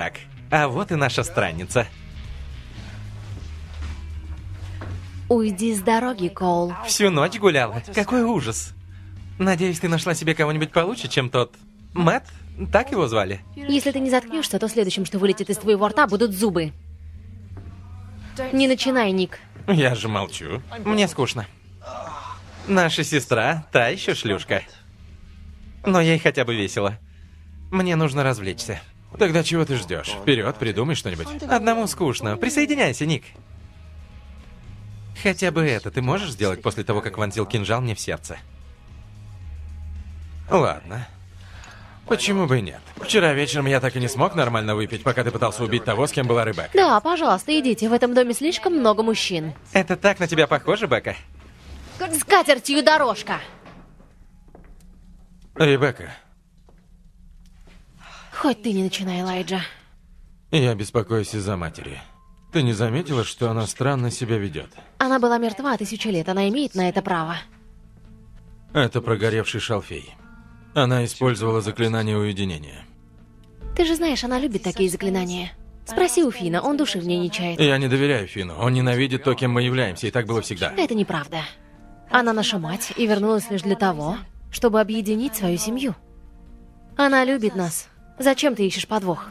Так, а вот и наша странница. Уйди с дороги, Коул. Всю ночь гуляла. Какой ужас. Надеюсь, ты нашла себе кого-нибудь получше, чем тот... Мэтт? Так его звали? Если ты не заткнешься, то следующим, что вылетит из твоего рта, будут зубы. Не начинай, Ник. Я же молчу. Мне скучно. Наша сестра, та еще шлюшка. Но ей хотя бы весело. Мне нужно развлечься. Тогда чего ты ждешь? Вперед, придумай что-нибудь. Одному скучно. Присоединяйся, Ник. Хотя бы это ты можешь сделать после того, как вонзил кинжал мне в сердце? Ладно. Почему бы и нет? Вчера вечером я так и не смог нормально выпить, пока ты пытался убить того, с кем была Ребекка. Да, пожалуйста, идите. В этом доме слишком много мужчин. Это так на тебя похоже, Бека? С катертью дорожка. Ребекка, Хоть ты не начинай, Лайджа. я беспокоюсь из-за матери. Ты не заметила, что она странно себя ведет? Она была мертва тысячу лет, она имеет на это право. Это прогоревший шалфей. Она использовала заклинание уединения. Ты же знаешь, она любит такие заклинания. Спроси у Фина, он души в ней не чает. Я не доверяю Фину. Он ненавидит то, кем мы являемся, и так было всегда. Это неправда. Она наша мать и вернулась лишь для того, чтобы объединить свою семью. Она любит нас. Зачем ты ищешь подвох?